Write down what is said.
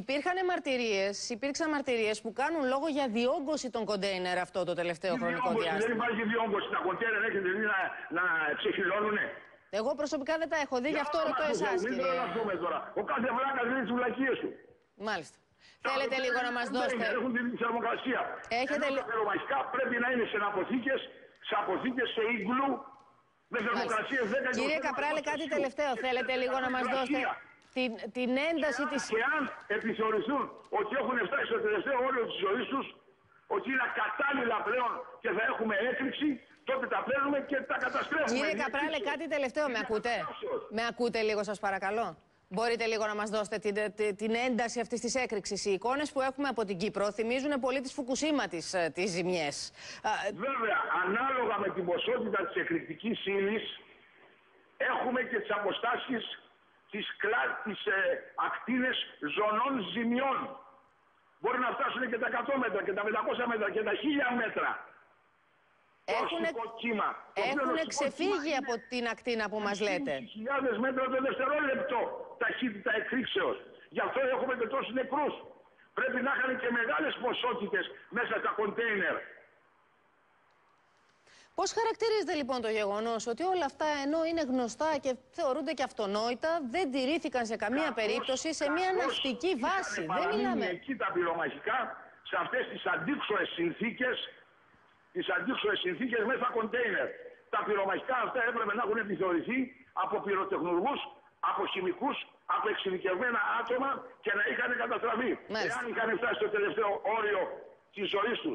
Υπήρχαν μαρτυρίες, υπήρξαν μαρτυρίες που κάνουν λόγο για διόγκωση των κοντέινερ αυτό το τελευταίο χρονικό Διόγκωση, Δεν διάστημα. υπάρχει διόγκωση. Τα κοντέρ έχετε δει να, να ξεχυλώνουνε; Εγώ προσωπικά δεν τα έχω δει, γι' αυτό Για ρωτώ όνομα του εσάς, Θεού, Μην κύριε. τρελαθούμε τώρα. Ο κάθε βλάκα λέει τις βλακίες του. Μάλιστα. Θέλετε λίγο να μας δώσετε. Έχουν την θερμοκρασία. Έχετε Ενώ λι- τα πυρομαχικά πρέπει να είναι σε αποθήκε, σε αποθήκες, σε ίγκλου, με θερμοκρασίες 10 και Κύριε οχτώ Καπράλη, βαθμούς κάτι Κελσίου. τελευταίο. Και Θέλετε λίγο να μας δώσετε θερμοκρασία. Την, την ένταση τη. Και αν επιθεωρηθούν ότι έχουν φτάσει στο τελευταίο όριο της ζωής τους, ότι είναι ακατάλληλα πλέον και θα έχουμε έκρηξη, τότε τα παίρνουμε και τα καταστρέφουμε. Κύριε Είναι Καπράλη, έκρηξη. κάτι τελευταίο. Με Είναι ακούτε; κατάστασεως. Με ακούτε λίγο, σας παρακαλώ; Μπορείτε λίγο να μας δώσετε την, την, την ένταση αυτής της έκρηξης. Οι εικόνες που έχουμε από την Κύπρο θυμίζουν πολύ της Φουκουσίμα τις ζημιές. Βέβαια, ανάλογα με την ποσότητα της εκρηκτικής ύλης, έχουμε και τις αποστάσεις της, κλα... της ε, ακτίνες ζωνών ζημιών. Μπορεί να φτάσουν και τα 100 μέτρα και τα 500 μέτρα και τα 1000 μέτρα. Το Έχουν, οξικό κύμα. Το οποίο έχουν οξικό ξεφύγει κύμα από την ακτίνα που μας λέτε; χιλιάδες μέτρα το δευτερόλεπτο ταχύτητα εκρήξεως. Γι' αυτό έχουμε και τόσους νεκρούς. Πρέπει να είχαν και μεγάλες ποσότητες μέσα στα κοντέινερ. Πώς χαρακτηρίζεται λοιπόν το γεγονός ότι όλα αυτά ενώ είναι γνωστά και θεωρούνται και αυτονόητα δεν τηρήθηκαν σε καμία Καθώς- περίπτωση σε μια καθώς ναυτική είχαν βάση; Δεν παραμείνει μιλάμε. εκεί τα πυρομαχικά σε αυτές τις αντίξωες συνθήκες τις αντίξωες συνθήκες μέσα στα κοντέινερ. Τα πυρομαχικά αυτά έπρεπε να έχουν επιθεωρηθεί από πυροτεχνουργούς, από χημικούς, από εξειδικευμένα άτομα και να είχαν καταστραφεί. Μάλιστα. Εάν είχαν φτάσει στο τελευταίο όριο της ζωής τους.